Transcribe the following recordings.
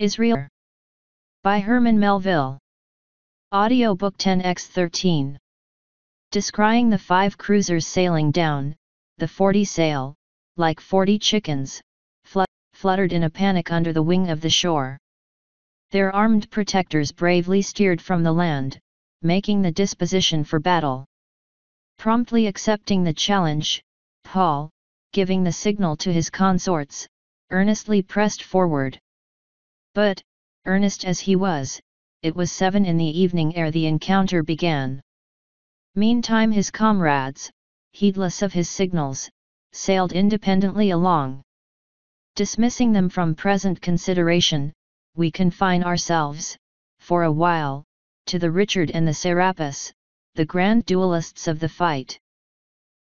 Israel by Herman Melville. Audiobook 10x13. Descrying the five cruisers sailing down, the 40 sail, like 40 chickens, flut fluttered in a panic under the wing of the shore. Their armed protectors bravely steered from the land, making the disposition for battle. Promptly accepting the challenge, Paul, giving the signal to his consorts, earnestly pressed forward. But, earnest as he was, it was seven in the evening ere the encounter began. Meantime his comrades, heedless of his signals, sailed independently along. Dismissing them from present consideration, we confine ourselves, for a while, to the Richard and the Serapis, the grand duelists of the fight.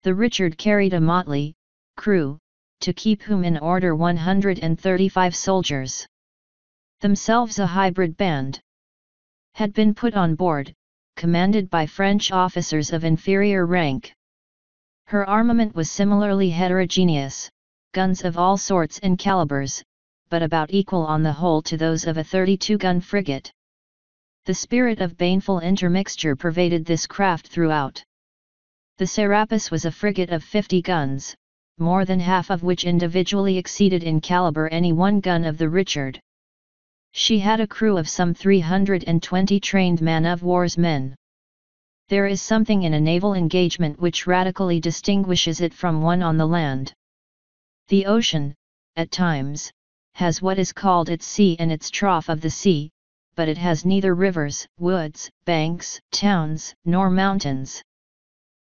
The Richard carried a motley, crew, to keep whom in order 135 soldiers themselves a hybrid band, had been put on board, commanded by French officers of inferior rank. Her armament was similarly heterogeneous, guns of all sorts and calibers, but about equal on the whole to those of a 32-gun frigate. The spirit of baneful intermixture pervaded this craft throughout. The Serapis was a frigate of 50 guns, more than half of which individually exceeded in caliber any one gun of the Richard. She had a crew of some 320 trained man-of-war's men. There is something in a naval engagement which radically distinguishes it from one on the land. The ocean, at times, has what is called its sea and its trough of the sea, but it has neither rivers, woods, banks, towns, nor mountains.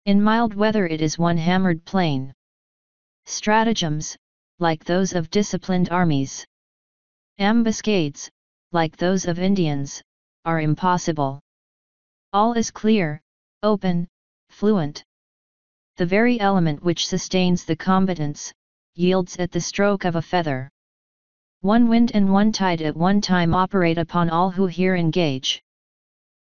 In mild weather it is one hammered plain. Stratagems, like those of disciplined armies, Ambuscades, like those of Indians, are impossible. All is clear, open, fluent. The very element which sustains the combatants, yields at the stroke of a feather. One wind and one tide at one time operate upon all who here engage.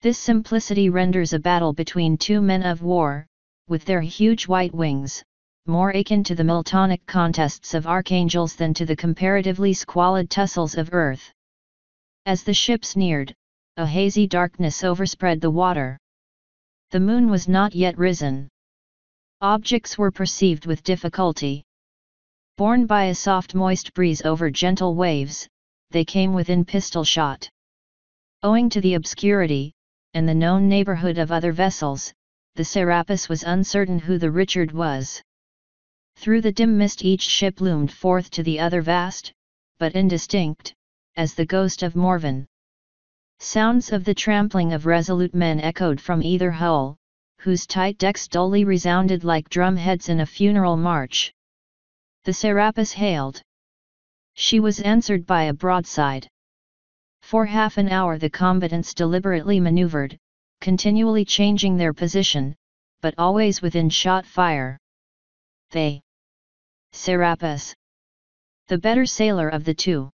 This simplicity renders a battle between two men of war, with their huge white wings, more akin to the Miltonic contests of archangels than to the comparatively squalid tussles of earth. As the ships neared, a hazy darkness overspread the water. The moon was not yet risen. Objects were perceived with difficulty. Borne by a soft moist breeze over gentle waves, they came within pistol shot. Owing to the obscurity, and the known neighborhood of other vessels, the Serapis was uncertain who the Richard was. Through the dim mist each ship loomed forth to the other vast, but indistinct, as the ghost of Morven. Sounds of the trampling of resolute men echoed from either hull, whose tight decks dully resounded like drumheads in a funeral march. The Serapis hailed. She was answered by a broadside. For half an hour the combatants deliberately maneuvered, continually changing their position, but always within shot fire. They Serapis, the better sailor of the two,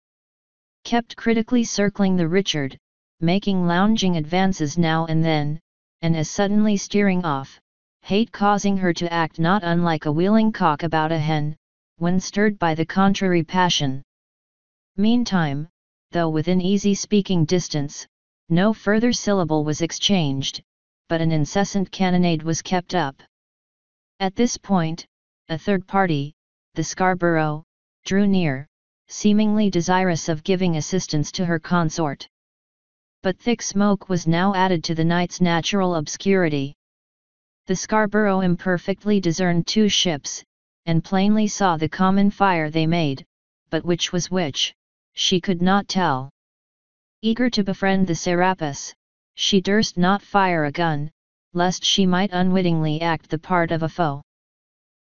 kept critically circling the Richard, making lounging advances now and then, and as suddenly steering off, hate causing her to act not unlike a wheeling cock about a hen, when stirred by the contrary passion. Meantime, though within easy speaking distance, no further syllable was exchanged, but an incessant cannonade was kept up. At this point, a third party, the Scarborough, drew near, seemingly desirous of giving assistance to her consort. But thick smoke was now added to the night's natural obscurity. The Scarborough imperfectly discerned two ships, and plainly saw the common fire they made, but which was which, she could not tell. Eager to befriend the Serapis, she durst not fire a gun, lest she might unwittingly act the part of a foe.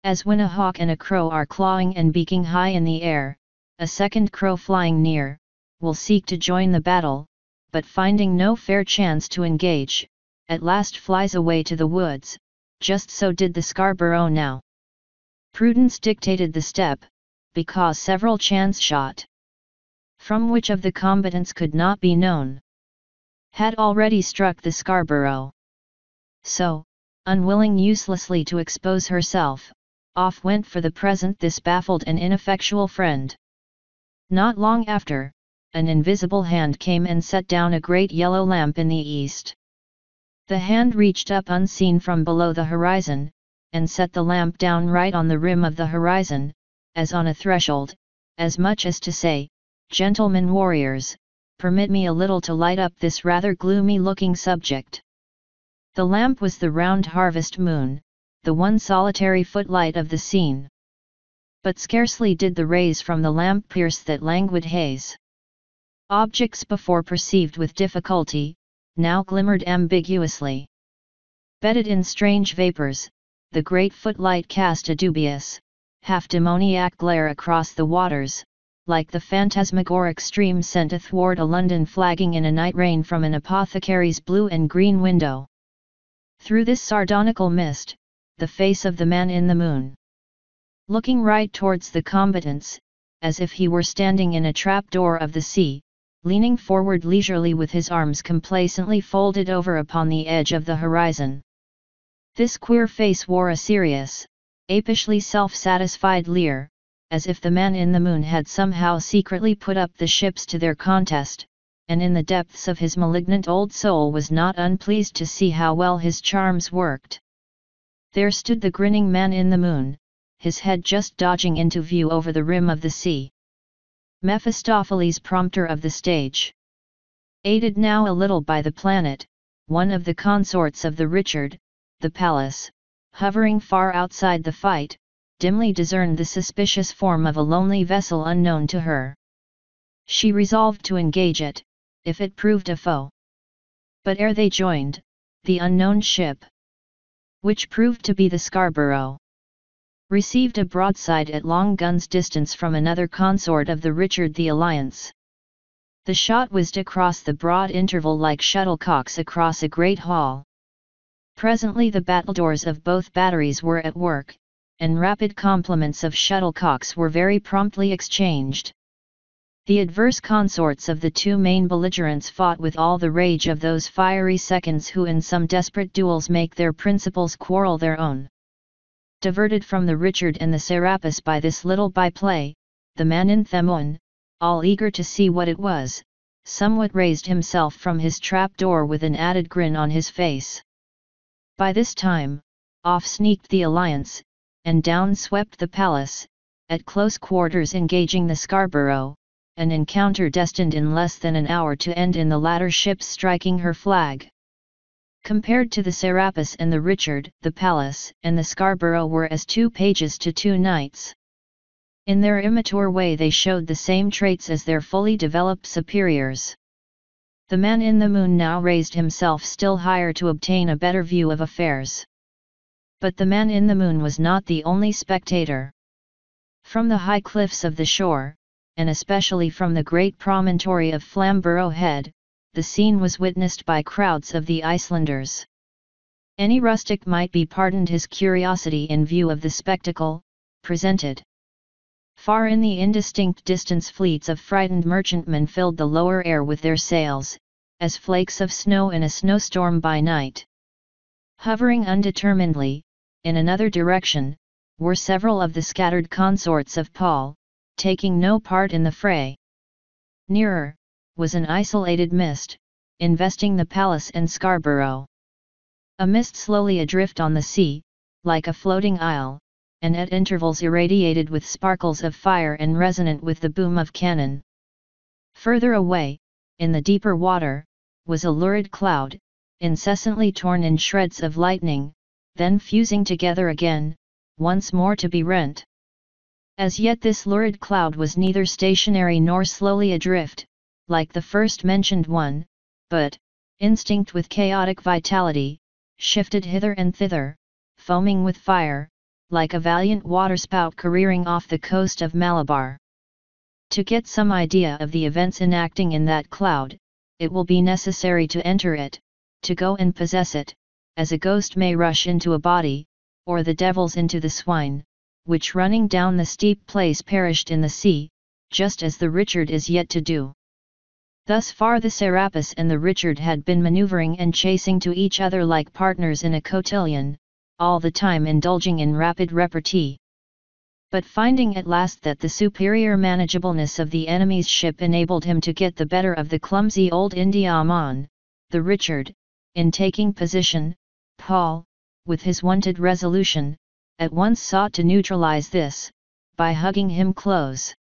As when a hawk and a crow are clawing and beaking high in the air, a second crow flying near, will seek to join the battle, but finding no fair chance to engage, at last flies away to the woods, just so did the Scarborough now. Prudence dictated the step, because several chance shot, from which of the combatants could not be known, had already struck the Scarborough. So, unwilling uselessly to expose herself, off went for the present this baffled and ineffectual friend. Not long after, an invisible hand came and set down a great yellow lamp in the east. The hand reached up unseen from below the horizon, and set the lamp down right on the rim of the horizon, as on a threshold, as much as to say, Gentlemen warriors, permit me a little to light up this rather gloomy looking subject. The lamp was the round harvest moon, the one solitary footlight of the scene. But scarcely did the rays from the lamp pierce that languid haze. Objects before perceived with difficulty, now glimmered ambiguously. Bedded in strange vapours, the great footlight cast a dubious, half demoniac glare across the waters, like the phantasmagoric stream sent athwart a London flagging in a night rain from an apothecary's blue and green window. Through this sardonical mist, the face of the man in the moon. Looking right towards the combatants, as if he were standing in a trap door of the sea, leaning forward leisurely with his arms complacently folded over upon the edge of the horizon. This queer face wore a serious, apishly self-satisfied leer, as if the man in the moon had somehow secretly put up the ships to their contest, and in the depths of his malignant old soul was not unpleased to see how well his charms worked. There stood the grinning man in the moon, his head just dodging into view over the rim of the sea. Mephistopheles prompter of the stage. Aided now a little by the planet, one of the consorts of the Richard, the Pallas, hovering far outside the fight, dimly discerned the suspicious form of a lonely vessel unknown to her. She resolved to engage it, if it proved a foe. But ere they joined, the unknown ship, which proved to be the Scarborough, received a broadside at long guns distance from another consort of the Richard the Alliance. The shot whizzed across the broad interval like shuttlecocks across a great hall. Presently the battledores of both batteries were at work, and rapid complements of shuttlecocks were very promptly exchanged. The adverse consorts of the two main belligerents fought with all the rage of those fiery seconds who in some desperate duels make their principles quarrel their own. Diverted from the Richard and the Serapis by this little byplay, the man in Themoun, all eager to see what it was, somewhat raised himself from his trap door with an added grin on his face. By this time, off sneaked the Alliance, and down swept the Pallas, at close quarters engaging the Scarborough, an encounter destined in less than an hour to end in the latter ship's striking her flag. Compared to the Serapis and the Richard, the Pallas and the Scarborough were as two pages to two knights. In their immature way they showed the same traits as their fully developed superiors. The man in the moon now raised himself still higher to obtain a better view of affairs. But the man in the moon was not the only spectator. From the high cliffs of the shore, and especially from the great promontory of Flamborough Head, the scene was witnessed by crowds of the islanders. Any rustic might be pardoned his curiosity in view of the spectacle, presented. Far in the indistinct distance fleets of frightened merchantmen filled the lower air with their sails, as flakes of snow in a snowstorm by night. Hovering undeterminedly, in another direction, were several of the scattered consorts of Paul, taking no part in the fray. Nearer, was an isolated mist, investing the Pallas and Scarborough. A mist slowly adrift on the sea, like a floating isle, and at intervals irradiated with sparkles of fire and resonant with the boom of cannon. Further away, in the deeper water, was a lurid cloud, incessantly torn in shreds of lightning, then fusing together again, once more to be rent. As yet this lurid cloud was neither stationary nor slowly adrift, like the first mentioned one, but, instinct with chaotic vitality, shifted hither and thither, foaming with fire, like a valiant waterspout careering off the coast of Malabar. To get some idea of the events enacting in that cloud, it will be necessary to enter it, to go and possess it, as a ghost may rush into a body, or the devils into the swine, which running down the steep place perished in the sea, just as the Richard is yet to do. Thus far the Serapis and the Richard had been maneuvering and chasing to each other like partners in a cotillion, all the time indulging in rapid repartee. But finding at last that the superior manageableness of the enemy's ship enabled him to get the better of the clumsy old Indiaman, the Richard, in taking position, Paul, with his wonted resolution, at once sought to neutralize this, by hugging him close.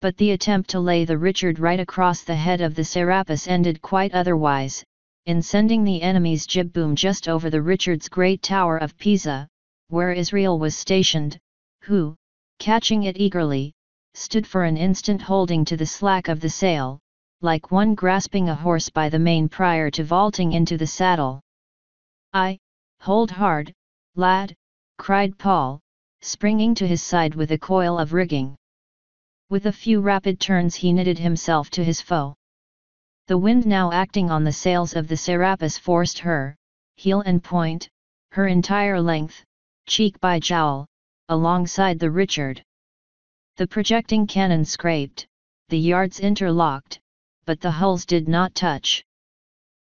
But the attempt to lay the Richard right across the head of the Serapis ended quite otherwise, in sending the enemy's jib boom just over the Richard's great tower of Pisa, where Israel was stationed, who, catching it eagerly, stood for an instant holding to the slack of the sail, like one grasping a horse by the mane prior to vaulting into the saddle. I, hold hard, lad, cried Paul, springing to his side with a coil of rigging. With a few rapid turns he knitted himself to his foe. The wind now acting on the sails of the Serapis forced her, heel and point, her entire length, cheek by jowl, alongside the Richard. The projecting cannon scraped, the yards interlocked, but the hulls did not touch.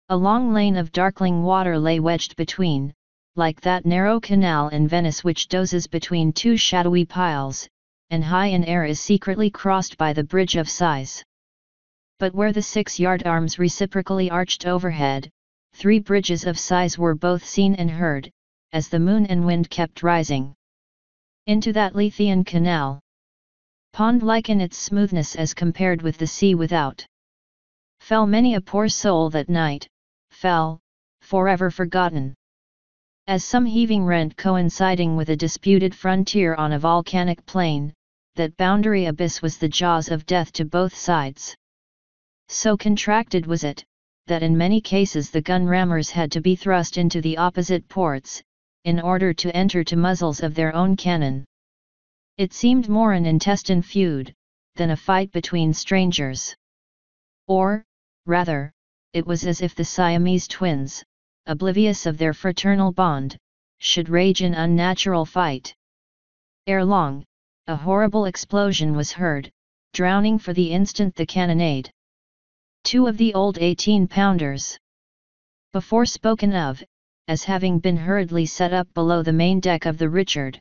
A long lane of darkling water lay wedged between, like that narrow canal in Venice which dozes between two shadowy piles, and high in air is secretly crossed by the bridge of sighs. But where the six-yard arms reciprocally arched overhead, three bridges of sighs were both seen and heard, as the moon and wind kept rising. Into that Lethean canal. Pond-like in its smoothness as compared with the sea without. Fell many a poor soul that night, fell, forever forgotten. As some heaving rent coinciding with a disputed frontier on a volcanic plain, that boundary abyss was the jaws of death to both sides. So contracted was it, that in many cases the gun rammers had to be thrust into the opposite ports, in order to enter to muzzles of their own cannon. It seemed more an intestine feud, than a fight between strangers. Or, rather, it was as if the Siamese twins, oblivious of their fraternal bond, should rage in unnatural fight. Ere long, a horrible explosion was heard, drowning for the instant the cannonade. Two of the old 18-pounders, before spoken of, as having been hurriedly set up below the main deck of the Richard,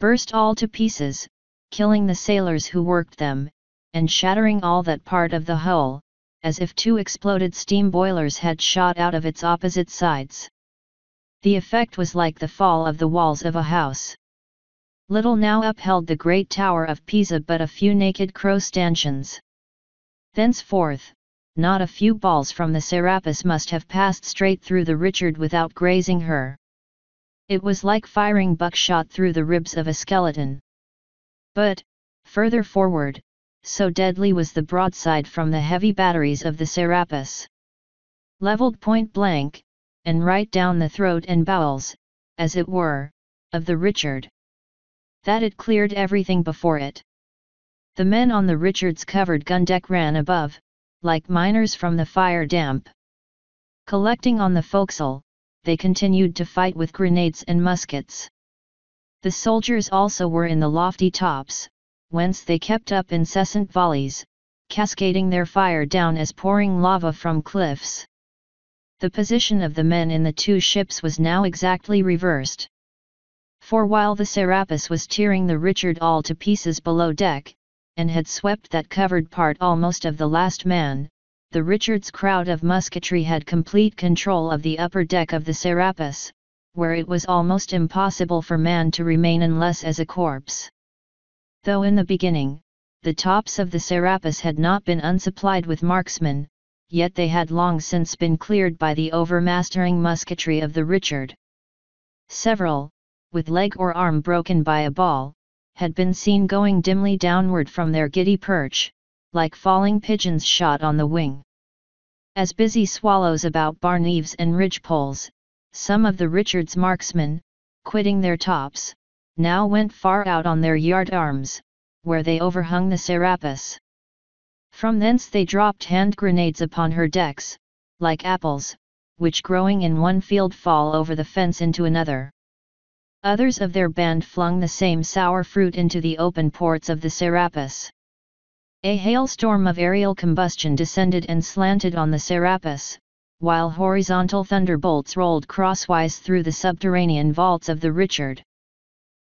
burst all to pieces, killing the sailors who worked them, and shattering all that part of the hull, as if two exploded steam boilers had shot out of its opposite sides. The effect was like the fall of the walls of a house. Little now upheld the great tower of Pisa but a few naked crow stanchions. Thenceforth, not a few balls from the Serapis must have passed straight through the Richard without grazing her. It was like firing buckshot through the ribs of a skeleton. But, further forward, so deadly was the broadside from the heavy batteries of the Serapis. Leveled point blank, and right down the throat and bowels, as it were, of the Richard. That it cleared everything before it. The men on the Richard's covered gun deck ran above, like miners from the fire damp. Collecting on the forecastle, they continued to fight with grenades and muskets. The soldiers also were in the lofty tops, whence they kept up incessant volleys, cascading their fire down as pouring lava from cliffs. The position of the men in the two ships was now exactly reversed. For while the Serapis was tearing the Richard all to pieces below deck, and had swept that covered part almost of the last man, the Richard's crowd of musketry had complete control of the upper deck of the Serapis, where it was almost impossible for man to remain unless as a corpse. Though in the beginning, the tops of the Serapis had not been unsupplied with marksmen, yet they had long since been cleared by the overmastering musketry of the Richard. Several, with leg or arm broken by a ball, had been seen going dimly downward from their giddy perch, like falling pigeons shot on the wing. As busy swallows about barn eaves and ridge poles, some of the Richard's marksmen, quitting their tops, now went far out on their yard arms, where they overhung the Serapis. From thence they dropped hand grenades upon her decks, like apples, which growing in one field fall over the fence into another. Others of their band flung the same sour fruit into the open ports of the Serapis. A hailstorm of aerial combustion descended and slanted on the Serapis, while horizontal thunderbolts rolled crosswise through the subterranean vaults of the Richard.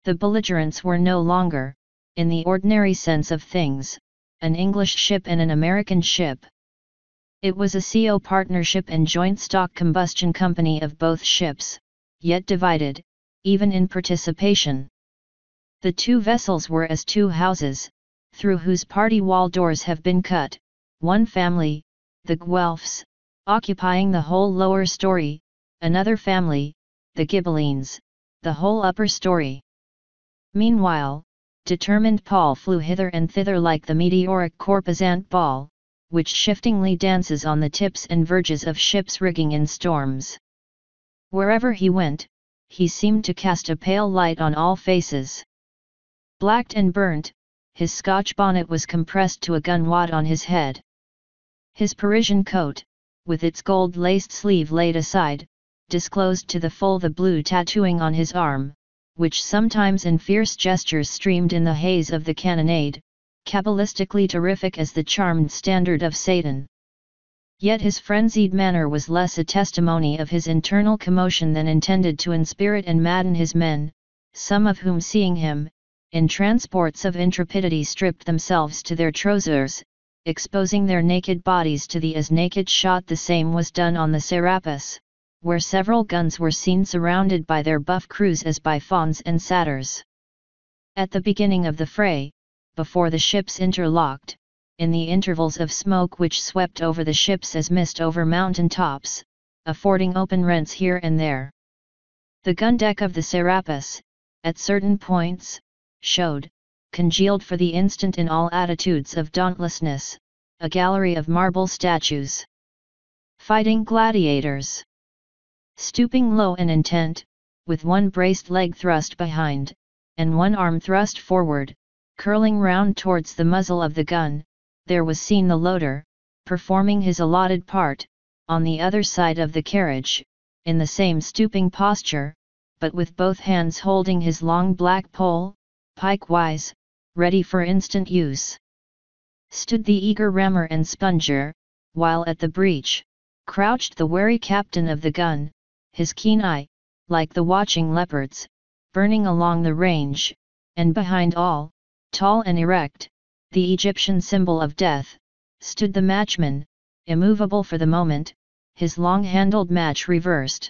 The belligerents were no longer, in the ordinary sense of things, an English ship and an American ship. It was a CO partnership and joint stock combustion company of both ships, yet divided, even in participation. The two vessels were as two houses, through whose party wall doors have been cut, one family, the Guelphs, occupying the whole lower story, another family, the Ghibellines, the whole upper story. Meanwhile, determined Paul flew hither and thither like the meteoric corposant ball, which shiftingly dances on the tips and verges of ships' rigging in storms. Wherever he went, he seemed to cast a pale light on all faces. Blacked and burnt, his Scotch bonnet was compressed to a gunwad on his head. His Parisian coat, with its gold-laced sleeve laid aside, disclosed to the full the blue tattooing on his arm, which sometimes in fierce gestures streamed in the haze of the cannonade, cabalistically terrific as the charmed standard of Satan. Yet his frenzied manner was less a testimony of his internal commotion than intended to inspirit and madden his men, some of whom seeing him, in transports of intrepidity stripped themselves to their trousers, exposing their naked bodies to the as naked shot the same was done on the Serapis, where several guns were seen surrounded by their buff crews as by fawns and satyrs. At the beginning of the fray, before the ships interlocked, in the intervals of smoke which swept over the ships as mist over mountain tops, affording open rents here and there. The gun deck of the Serapis, at certain points, showed, congealed for the instant in all attitudes of dauntlessness, a gallery of marble statues. Fighting gladiators. Stooping low and intent, with one braced leg thrust behind, and one arm thrust forward, curling round towards the muzzle of the gun, there was seen the loader, performing his allotted part, on the other side of the carriage, in the same stooping posture, but with both hands holding his long black pole, pike-wise, ready for instant use. Stood the eager rammer and sponger, while at the breech, crouched the wary captain of the gun, his keen eye, like the watching leopards, burning along the range, and behind all, tall and erect, the Egyptian symbol of death, stood the matchman, immovable for the moment, his long-handled match reversed.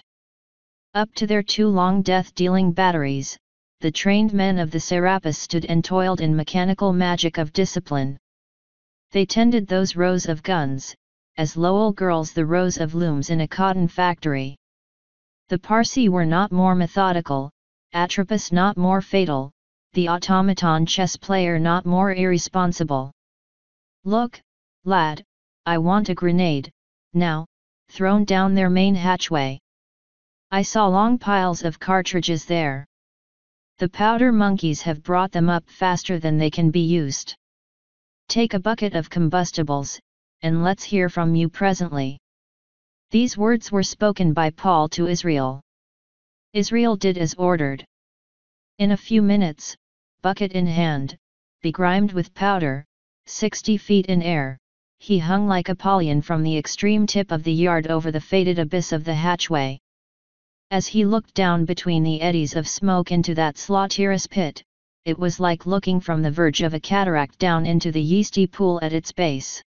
Up to their two long death-dealing batteries, the trained men of the Serapis stood and toiled in mechanical magic of discipline. They tended those rows of guns, as Lowell girls the rows of looms in a cotton factory. The Parcae were not more methodical, Atropos not more fatal, the automaton chess player not more irresponsible. Look, lad, I want a grenade, now, thrown down their main hatchway. I saw long piles of cartridges there. The powder monkeys have brought them up faster than they can be used. Take a bucket of combustibles, and let's hear from you presently. These words were spoken by Paul to Israel. Israel did as ordered. In a few minutes, bucket in hand, begrimed with powder, sixty feet in air, he hung like a Apollyon from the extreme tip of the yard over the fated abyss of the hatchway. As he looked down between the eddies of smoke into that slaughterous pit, it was like looking from the verge of a cataract down into the yeasty pool at its base.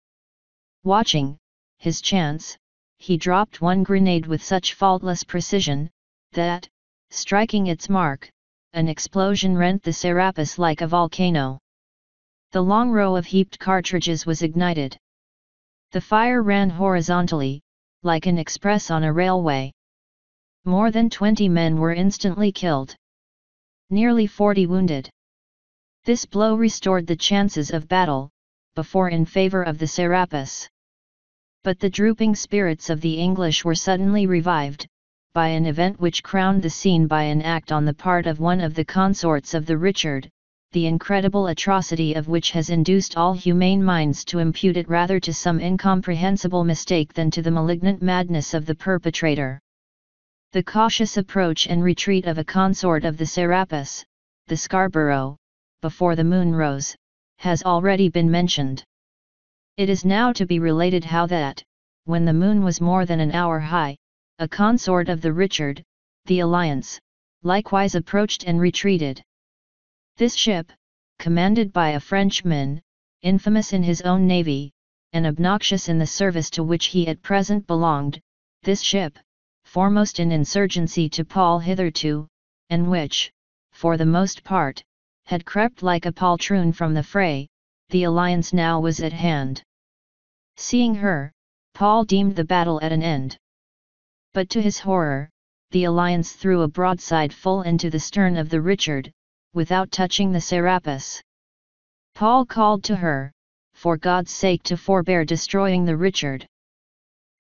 Watching, his chance, he dropped one grenade with such faultless precision, that, striking its mark, an explosion rent the Serapis like a volcano. The long row of heaped cartridges was ignited. The fire ran horizontally, like an express on a railway. More than 20 men were instantly killed. Nearly 40 wounded. This blow restored the chances of battle, before in favour of the Serapis. But the drooping spirits of the English were suddenly revived, by an event which crowned the scene by an act on the part of one of the consorts of the Richard, the incredible atrocity of which has induced all humane minds to impute it rather to some incomprehensible mistake than to the malignant madness of the perpetrator. The cautious approach and retreat of a consort of the Serapis, the Scarborough, before the moon rose, has already been mentioned. It is now to be related how that, when the moon was more than an hour high, a consort of the Richard, the Alliance, likewise approached and retreated. This ship, commanded by a Frenchman, infamous in his own navy, and obnoxious in the service to which he at present belonged, this ship, foremost in insurgency to Paul hitherto, and which, for the most part, had crept like a poltroon from the fray, the alliance now was at hand. Seeing her, Paul deemed the battle at an end. But to his horror, the alliance threw a broadside full into the stern of the Richard, without touching the Serapis. Paul called to her, for God's sake to forbear destroying the Richard.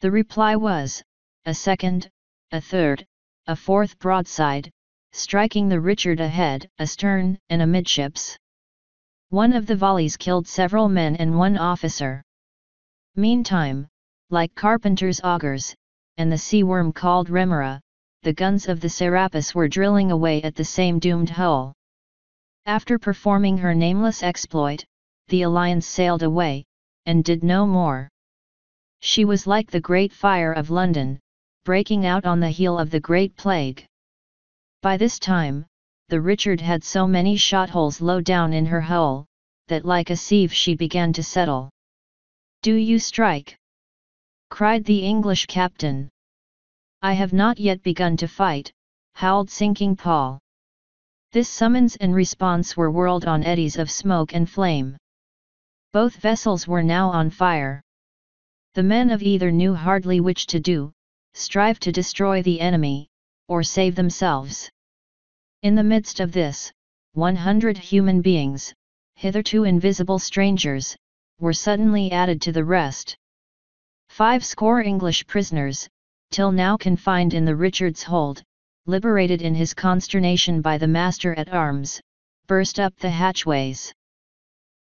The reply was, a second, a third, a fourth broadside, striking the Richard ahead, astern, and amidships. One of the volleys killed several men and one officer. Meantime, like carpenter's augers, and the sea worm called remora, the guns of the Serapis were drilling away at the same doomed hull. After performing her nameless exploit, the Alliance sailed away, and did no more. She was like the Great Fire of London, breaking out on the heel of the Great Plague. By this time, the Richard had so many shot holes low down in her hull, that like a sieve she began to settle. Do you strike? cried the English captain. I have not yet begun to fight, howled sinking Paul. This summons and response were whirled on eddies of smoke and flame. Both vessels were now on fire. The men of either knew hardly which to do, strive to destroy the enemy, or save themselves. In the midst of this, 100 human beings, hitherto invisible strangers, were suddenly added to the rest. Five score English prisoners, till now confined in the Richard's hold, liberated in his consternation by the master-at-arms, burst up the hatchways.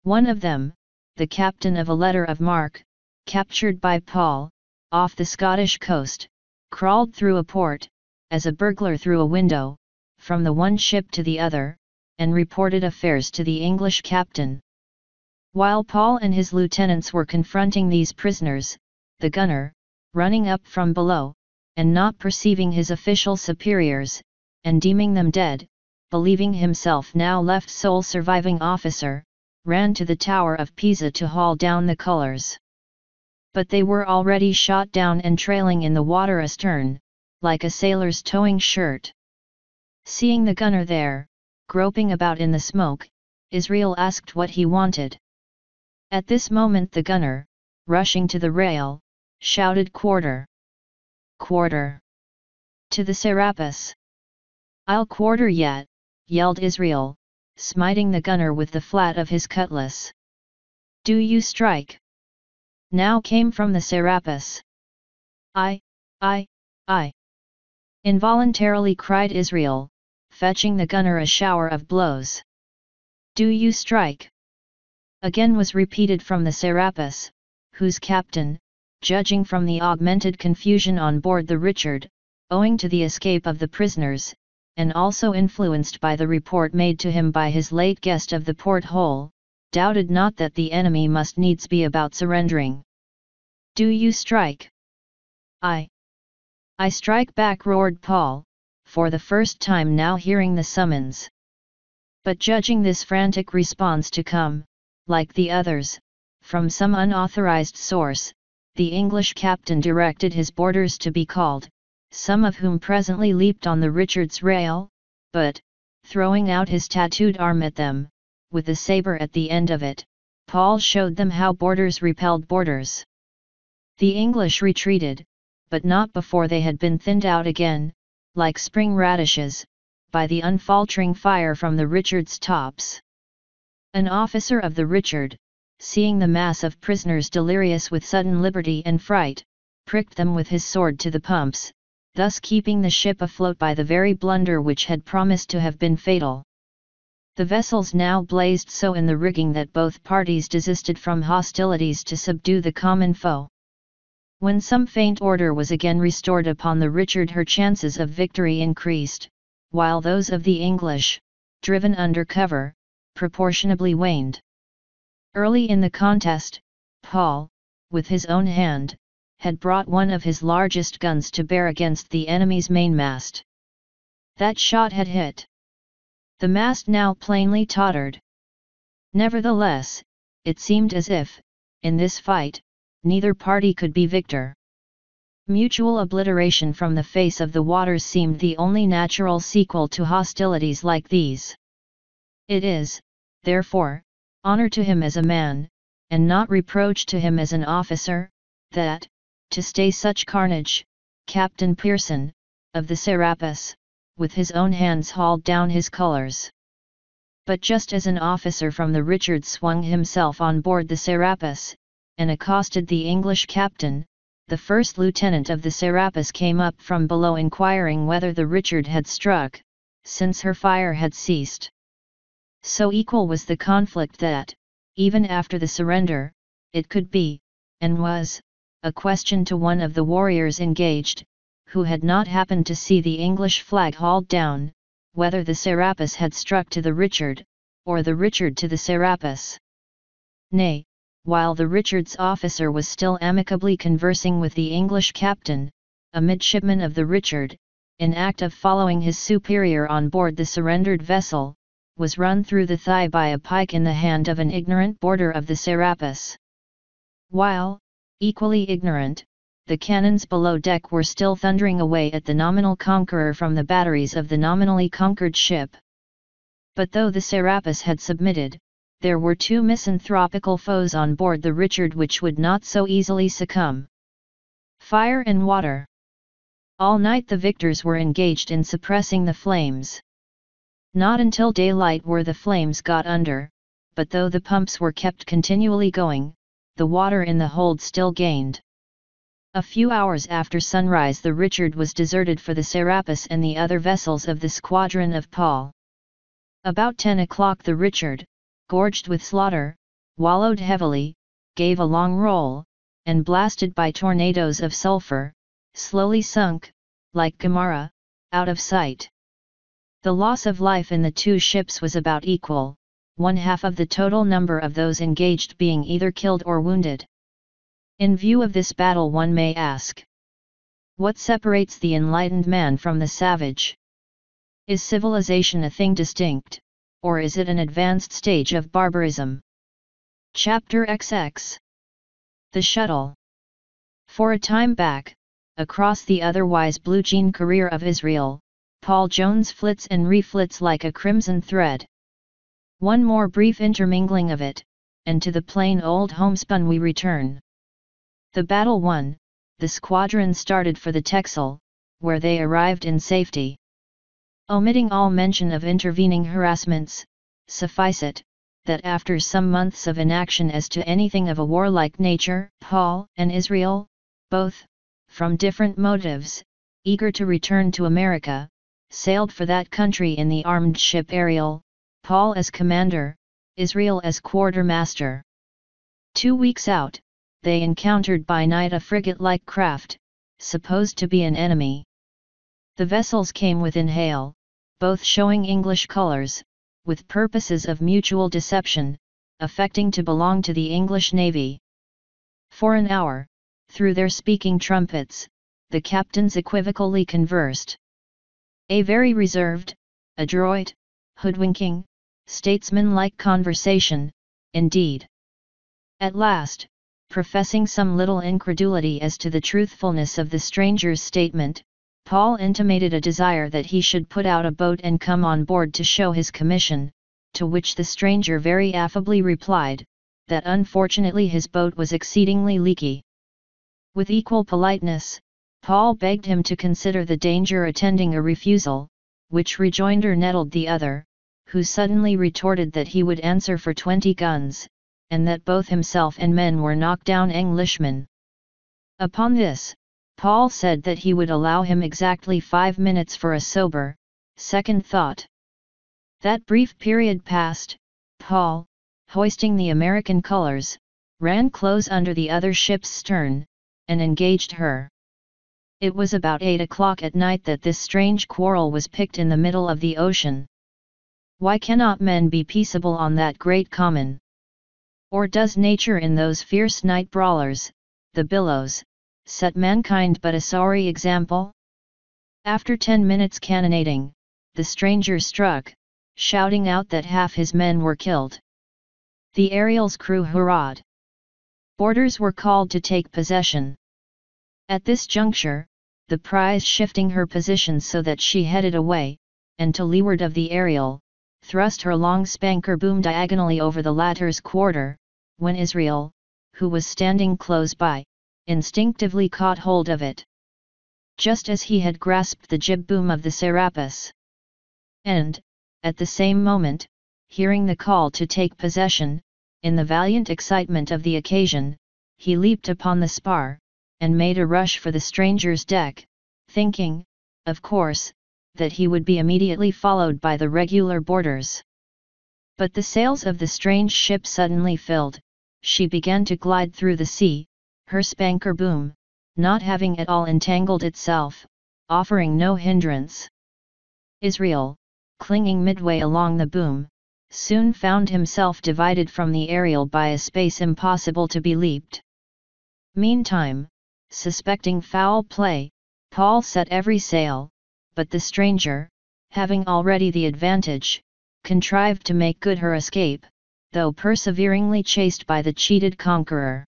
One of them, the captain of a letter of marque, captured by Paul, off the Scottish coast, crawled through a port, as a burglar through a window, from the one ship to the other, and reported affairs to the English captain. While Paul and his lieutenants were confronting these prisoners, the gunner, running up from below, and not perceiving his official superiors, and deeming them dead, believing himself now left sole surviving officer, ran to the tower of Pisa to haul down the colours but they were already shot down and trailing in the water astern, like a sailor's towing shirt. Seeing the gunner there, groping about in the smoke, Israel asked what he wanted. At this moment the gunner, rushing to the rail, shouted quarter. Quarter. To the Serapis. I'll quarter yet, yelled Israel, smiting the gunner with the flat of his cutlass. Do you strike? now came from the Serapis. I, I, I. Involuntarily cried Israel, fetching the gunner a shower of blows. Do you strike? Again was repeated from the Serapis, whose captain, judging from the augmented confusion on board the Richard, owing to the escape of the prisoners, and also influenced by the report made to him by his late guest of the porthole, doubted not that the enemy must needs be about surrendering. Do you strike? I. I strike back roared Paul, for the first time now hearing the summons. But judging this frantic response to come, like the others, from some unauthorized source, the English captain directed his boarders to be called, some of whom presently leaped on the Richard's rail, but, throwing out his tattooed arm at them, with a sabre at the end of it, Paul showed them how boarders repelled boarders. The English retreated, but not before they had been thinned out again, like spring radishes, by the unfaltering fire from the Richard's tops. An officer of the Richard, seeing the mass of prisoners delirious with sudden liberty and fright, pricked them with his sword to the pumps, thus keeping the ship afloat by the very blunder which had promised to have been fatal. The vessels now blazed so in the rigging that both parties desisted from hostilities to subdue the common foe. When some faint order was again restored upon the Richard her chances of victory increased, while those of the English, driven under cover, proportionably waned. Early in the contest, Paul, with his own hand, had brought one of his largest guns to bear against the enemy's mainmast. That shot had hit The mast now plainly tottered. Nevertheless, it seemed as if, in this fight, neither party could be victor. Mutual obliteration from the face of the waters seemed the only natural sequel to hostilities like these. It is, therefore, honor to him as a man, and not reproach to him as an officer, that, to stay such carnage, Captain Pearson, of the Serapis, with his own hands hauled down his colours. But just as an officer from the Richard swung himself on board the Serapis, and accosted the English captain, the first lieutenant of the Serapis came up from below inquiring whether the Richard had struck, since her fire had ceased. So equal was the conflict that, even after the surrender, it could be, and was, a question to one of the warriors engaged, who had not happened to see the English flag hauled down, whether the Serapis had struck to the Richard, or the Richard to the Serapis. Nay, while the Richard's officer was still amicably conversing with the English captain, a midshipman of the Richard, in act of following his superior on board the surrendered vessel, was run through the thigh by a pike in the hand of an ignorant boarder of the Serapis. While, equally ignorant, the cannons below deck were still thundering away at the nominal conqueror from the batteries of the nominally conquered ship. But though the Serapis had submitted, there were two misanthropical foes on board the Richard which would not so easily succumb. Fire and water. All night the victors were engaged in suppressing the flames. Not until daylight were the flames got under, but though the pumps were kept continually going, the water in the hold still gained. A few hours after sunrise the Richard was deserted for the Serapis and the other vessels of the squadron of Paul. About ten o'clock the Richard, gorged with slaughter, wallowed heavily, gave a long roll, and blasted by tornadoes of sulphur, slowly sunk, like Gomorrah, out of sight. The loss of life in the two ships was about equal, one half of the total number of those engaged being either killed or wounded. In view of this battle one may ask. What separates the enlightened man from the savage? Is civilization a thing distinct, or is it an advanced stage of barbarism? Chapter XX The Shuttle For a time back, across the otherwise blue jean career of Israel, Paul Jones flits and reflits like a crimson thread. One more brief intermingling of it, and to the plain old homespun we return. The battle won, the squadron started for the Texel, where they arrived in safety. Omitting all mention of intervening harassments, suffice it, that after some months of inaction as to anything of a warlike nature, Paul and Israel, both, from different motives, eager to return to America, sailed for that country in the armed ship Ariel, Paul as commander, Israel as quartermaster. Two weeks out, they encountered by night a frigate-like craft, supposed to be an enemy. The vessels came within hail, both showing English colours, with purposes of mutual deception, affecting to belong to the English Navy. For an hour, through their speaking trumpets, the captains equivocally conversed. A very reserved, adroit, hoodwinking, statesman-like conversation, indeed. At last, professing some little incredulity as to the truthfulness of the stranger's statement, Paul intimated a desire that he should put out a boat and come on board to show his commission, to which the stranger very affably replied, that unfortunately his boat was exceedingly leaky. With equal politeness, Paul begged him to consider the danger attending a refusal, which rejoinder nettled the other, who suddenly retorted that he would answer for twenty guns, and that both himself and men were knockdown Englishmen. Upon this, Paul said that he would allow him exactly five minutes for a sober, second thought. That brief period passed, Paul, hoisting the American colors, ran close under the other ship's stern, and engaged her. It was about eight o'clock at night that this strange quarrel was picked in the middle of the ocean. Why cannot men be peaceable on that great common? Or does nature in those fierce night brawlers, the billows, set mankind but a sorry example? After ten minutes cannonading, the stranger struck, shouting out that half his men were killed. The Ariel's crew hurrahed. Orders were called to take possession. At this juncture, the prize shifting her position so that she headed away, and to leeward of the Ariel, thrust her long spanker boom diagonally over the latter's quarter, when Israel, who was standing close by, instinctively caught hold of it. Just as he had grasped the jib boom of the Serapis. And, at the same moment, hearing the call to take possession, in the valiant excitement of the occasion, he leaped upon the spar, and made a rush for the stranger's deck, thinking, of course, that he would be immediately followed by the regular boarders. But the sails of the strange ship suddenly filled, she began to glide through the sea, her spanker boom, not having at all entangled itself, offering no hindrance. Israel, clinging midway along the boom, soon found himself divided from the Ariel by a space impossible to be leaped. Meantime, suspecting foul play, Paul set every sail, but the stranger, having already the advantage, contrived to make good her escape, though perseveringly chased by the cheated conqueror.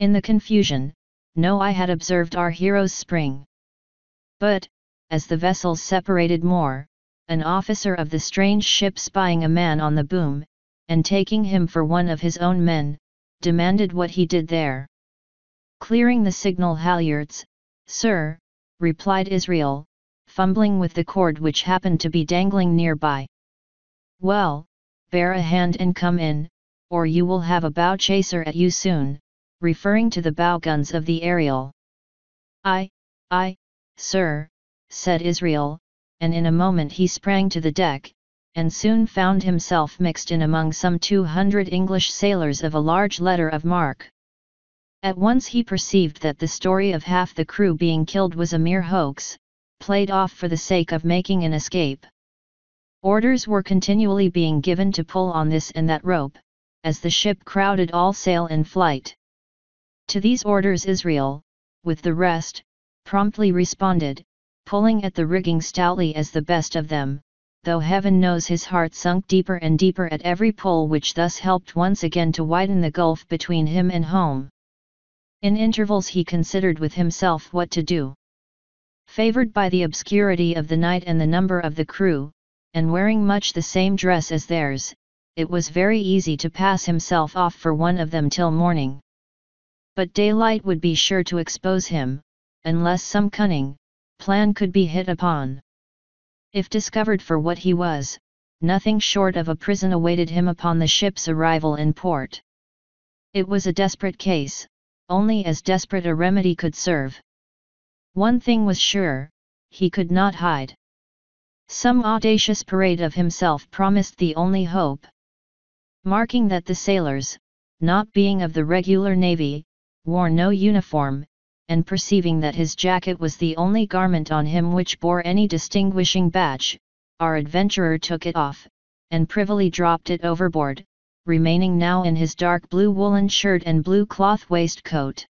In the confusion, no eye had observed our hero's spring. But, as the vessels separated more, an officer of the strange ship spying a man on the boom, and taking him for one of his own men, demanded what he did there. Clearing the signal halyards, Sir, replied Israel, fumbling with the cord which happened to be dangling nearby. Well, bear a hand and come in, or you will have a bow chaser at you soon, referring to the bow guns of the Ariel. Ay, ay, sir, said Israel, and in a moment he sprang to the deck, and soon found himself mixed in among some two hundred English sailors of a large letter of marque. At once he perceived that the story of half the crew being killed was a mere hoax, played off for the sake of making an escape. Orders were continually being given to pull on this and that rope, as the ship crowded all sail in flight. To these orders Israel, with the rest, promptly responded, pulling at the rigging stoutly as the best of them, though heaven knows his heart sunk deeper and deeper at every pull which thus helped once again to widen the gulf between him and home. In intervals he considered with himself what to do. Favoured by the obscurity of the night and the number of the crew, and wearing much the same dress as theirs, it was very easy to pass himself off for one of them till morning. But daylight would be sure to expose him, unless some cunning, plan could be hit upon. If discovered for what he was, nothing short of a prison awaited him upon the ship's arrival in port. It was a desperate case, only as desperate a remedy could serve. One thing was sure, he could not hide. Some audacious parade of himself promised the only hope. Marking that the sailors, not being of the regular navy, wore no uniform, and perceiving that his jacket was the only garment on him which bore any distinguishing badge, our adventurer took it off, and privily dropped it overboard, remaining now in his dark blue woolen shirt and blue cloth waistcoat.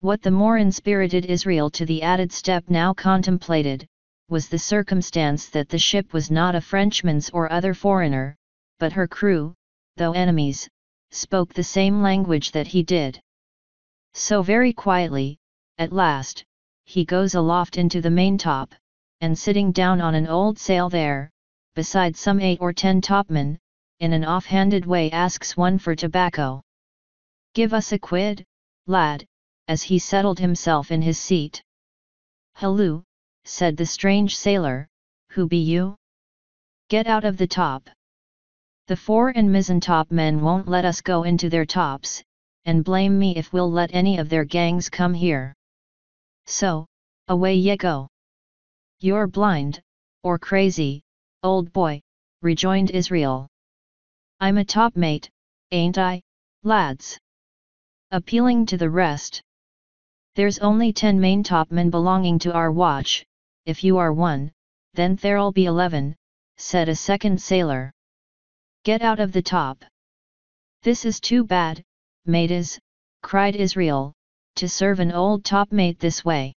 What the more inspirited Israel to the added step now contemplated, was the circumstance that the ship was not a Frenchman's or other foreigner, but her crew, though enemies, spoke the same language that he did. So very quietly, at last, he goes aloft into the maintop, and sitting down on an old sail there, beside some eight or ten topmen, in an off-handed way asks one for tobacco. Give us a quid, lad, as he settled himself in his seat. Halloo, said the strange sailor, who be you? Get out of the top. The fore and mizzen-top men won't let us go into their tops, and blame me if we'll let any of their gangs come here. So, away ye go. You're blind, or crazy, old boy, rejoined Israel. I'm a top mate, ain't I, lads? Appealing to the rest. There's only ten main topmen belonging to our watch, if you are one, then there'll be eleven, said a second sailor. Get out of the top. This is too bad, mates, cried Israel, to serve an old topmate this way.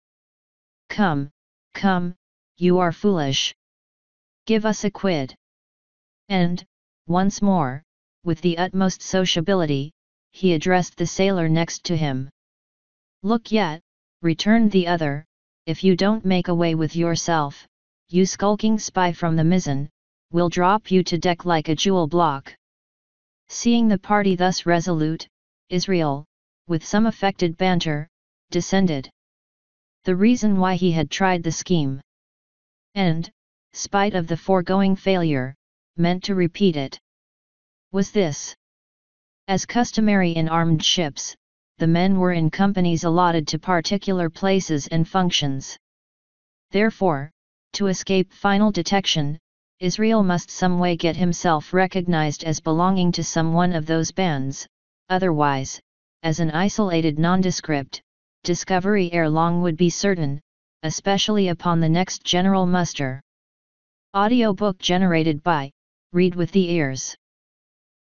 Come, come, you are foolish. Give us a quid. And, once more, with the utmost sociability, he addressed the sailor next to him. Look yet, returned the other, if you don't make away with yourself, you skulking spy from the mizzen, will drop you to deck like a jewel block. Seeing the party thus resolute, Israel, with some affected banter, descended. The reason why he had tried the scheme. And, spite of the foregoing failure, meant to repeat it. Was this? As customary in armed ships, the men were in companies allotted to particular places and functions. Therefore, to escape final detection, Israel must some way get himself recognized as belonging to some one of those bands, otherwise, as an isolated nondescript, discovery ere long would be certain, especially upon the next general muster. Audiobook generated by Read with the Ears